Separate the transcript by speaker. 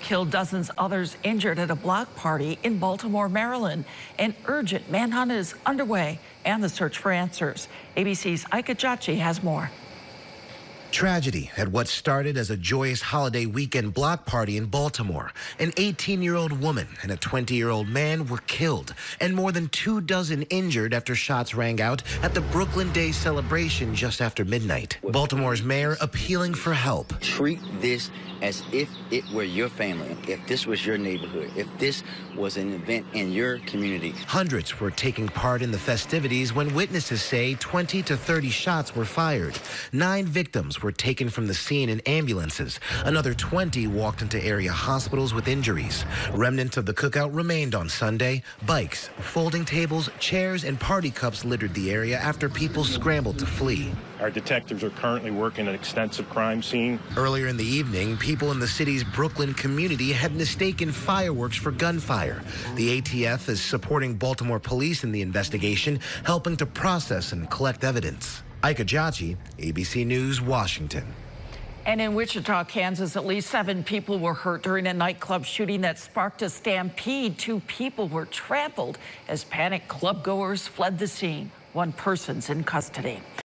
Speaker 1: killed dozens others injured at a block party in Baltimore, Maryland. An urgent manhunt is underway and the search for answers. ABC's Ike Ejiochi has more.
Speaker 2: Tragedy at what started as a joyous holiday weekend block party in Baltimore. An 18 year old woman and a 20 year old man were killed, and more than two dozen injured after shots rang out at the Brooklyn Day celebration just after midnight. Baltimore's mayor appealing for help.
Speaker 3: Treat this as if it were your family, if this was your neighborhood, if this was an event in your community.
Speaker 2: Hundreds were taking part in the festivities when witnesses say 20 to 30 shots were fired. Nine victims were taken from the scene in ambulances. Another 20 walked into area hospitals with injuries. Remnants of the cookout remained on Sunday. Bikes, folding tables, chairs, and party cups littered the area after people scrambled to flee.
Speaker 4: Our detectives are currently working an extensive crime scene.
Speaker 2: Earlier in the evening, people in the city's Brooklyn community had mistaken fireworks for gunfire. The ATF is supporting Baltimore police in the investigation, helping to process and collect evidence. Ike Ejiochi, ABC News, Washington.
Speaker 1: And in Wichita, Kansas, at least seven people were hurt during a nightclub shooting that sparked a stampede. Two people were trampled as panicked clubgoers fled the scene. One person's in custody.